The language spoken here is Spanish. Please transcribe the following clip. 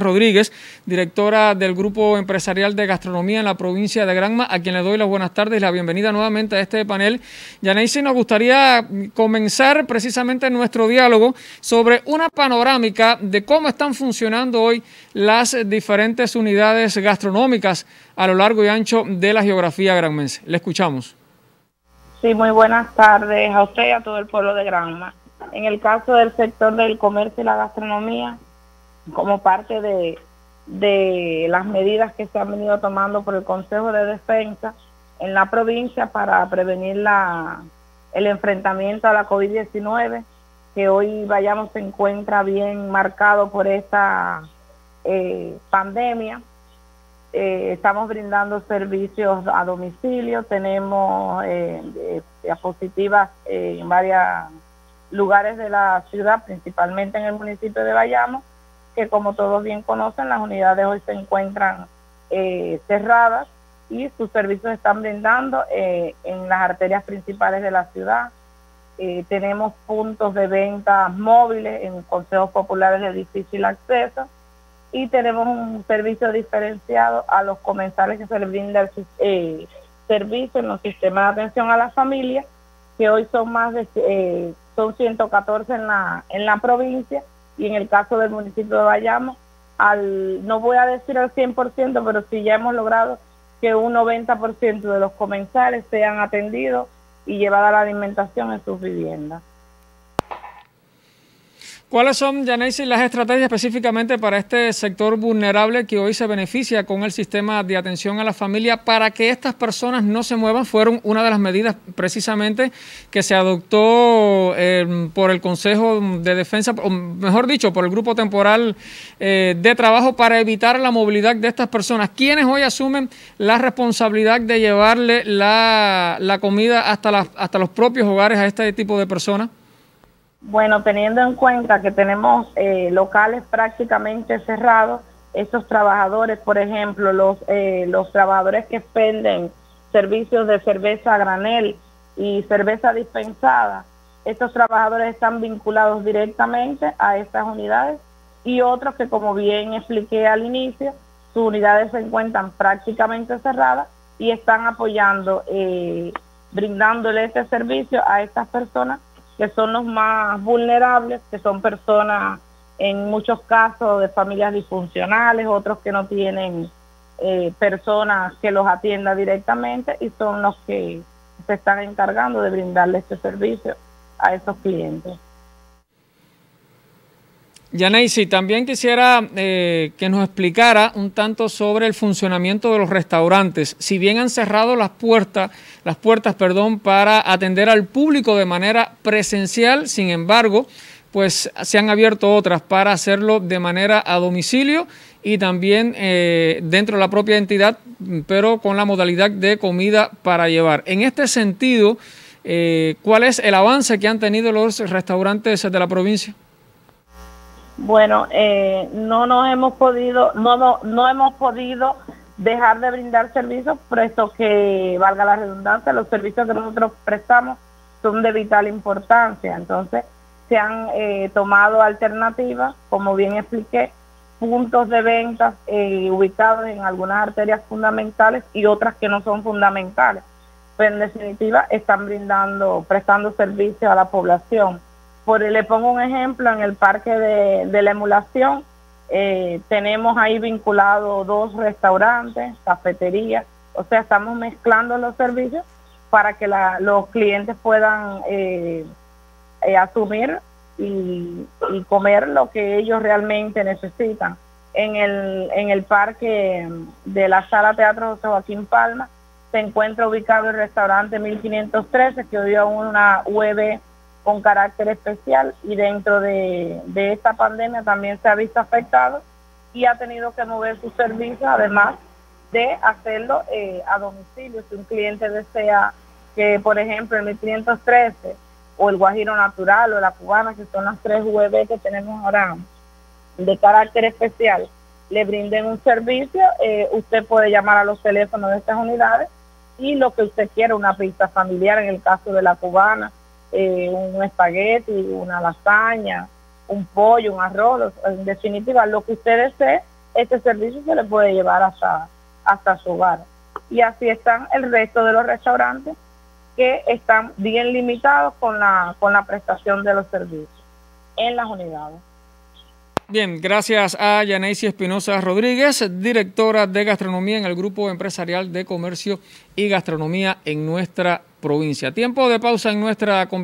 Rodríguez, directora del Grupo Empresarial de Gastronomía en la provincia de Granma, a quien le doy las buenas tardes y la bienvenida nuevamente a este panel. Yaneisi, nos gustaría comenzar precisamente nuestro diálogo sobre una panorámica de cómo están funcionando hoy las diferentes unidades gastronómicas a lo largo y ancho de la geografía granmense. Le escuchamos. Sí, muy buenas tardes a usted y a todo el pueblo de Granma. En el caso del sector del comercio y la gastronomía, como parte de, de las medidas que se han venido tomando por el Consejo de Defensa en la provincia para prevenir la, el enfrentamiento a la COVID-19, que hoy vayamos se encuentra bien marcado por esta eh, pandemia. Eh, estamos brindando servicios a domicilio, tenemos eh, diapositivas en varios lugares de la ciudad, principalmente en el municipio de Bayamo, que como todos bien conocen, las unidades hoy se encuentran cerradas y sus servicios están brindando en las arterias principales de la ciudad. tenemos puntos de venta móviles en consejos populares de difícil acceso y tenemos un servicio diferenciado a los comensales que se les brinda el eh, servicio en los sistemas de atención a la familia, que hoy son más de eh, son 114 en la en la provincia y en el caso del municipio de Bayamo, al no voy a decir al 100%, pero sí ya hemos logrado que un 90% de los comensales sean atendidos y llevada la alimentación en sus viviendas. ¿Cuáles son, Janice, las estrategias específicamente para este sector vulnerable que hoy se beneficia con el sistema de atención a la familia para que estas personas no se muevan? Fueron una de las medidas precisamente que se adoptó eh, por el Consejo de Defensa, o mejor dicho, por el Grupo Temporal eh, de Trabajo para evitar la movilidad de estas personas. ¿Quiénes hoy asumen la responsabilidad de llevarle la, la comida hasta, hasta los propios hogares a este tipo de personas? Bueno, teniendo en cuenta que tenemos eh, locales prácticamente cerrados, estos trabajadores, por ejemplo, los, eh, los trabajadores que venden servicios de cerveza a granel y cerveza dispensada, estos trabajadores están vinculados directamente a estas unidades y otros que, como bien expliqué al inicio, sus unidades se encuentran prácticamente cerradas y están apoyando, eh, brindándole este servicio a estas personas que son los más vulnerables, que son personas en muchos casos de familias disfuncionales, otros que no tienen eh, personas que los atienda directamente y son los que se están encargando de brindarle este servicio a esos clientes. Yaneisi, también quisiera eh, que nos explicara un tanto sobre el funcionamiento de los restaurantes. Si bien han cerrado las puertas, las puertas, perdón, para atender al público de manera presencial, sin embargo, pues se han abierto otras para hacerlo de manera a domicilio y también eh, dentro de la propia entidad, pero con la modalidad de comida para llevar. En este sentido, eh, ¿cuál es el avance que han tenido los restaurantes de la provincia? Bueno, eh, no nos hemos podido, no, no, no hemos podido dejar de brindar servicios, puesto que, valga la redundancia, los servicios que nosotros prestamos son de vital importancia. Entonces, se han eh, tomado alternativas, como bien expliqué, puntos de ventas eh, ubicados en algunas arterias fundamentales y otras que no son fundamentales. Pero en definitiva, están brindando, prestando servicios a la población por, le pongo un ejemplo, en el parque de, la emulación eh, tenemos ahí vinculados dos restaurantes, cafeterías, o sea, estamos mezclando los servicios para que los clientes puedan eh, eh, asumir y, comer lo que ellos realmente necesitan. En el, parque de la sala teatro José Joaquín Palma se encuentra ubicado el restaurante 1513 que dio una UEB con carácter especial y dentro de, esta pandemia también se ha visto afectado y ha tenido que mover sus servicios, además de hacerlo eh, a domicilio. Si un cliente desea que, por ejemplo, el 1513 o el Guajiro Natural o la Cubana, que son las tres UV que tenemos ahora de carácter especial, le brinden un servicio, eh, usted puede llamar a los teléfonos de estas unidades y lo que usted quiera, una pista familiar en el caso de la cubana, eh, un espagueti, una lasaña, un pollo, un arroz, en definitiva, lo que usted desee, este servicio se le puede llevar hasta, hasta su hogar. Y así están el resto de los restaurantes que están bien limitados con la, con la prestación de los servicios en las unidades. Bien, gracias a Yanesi Espinosa Rodríguez, directora de gastronomía en el Grupo Empresarial de Comercio y Gastronomía en nuestra provincia. Tiempo de pausa en nuestra conversación.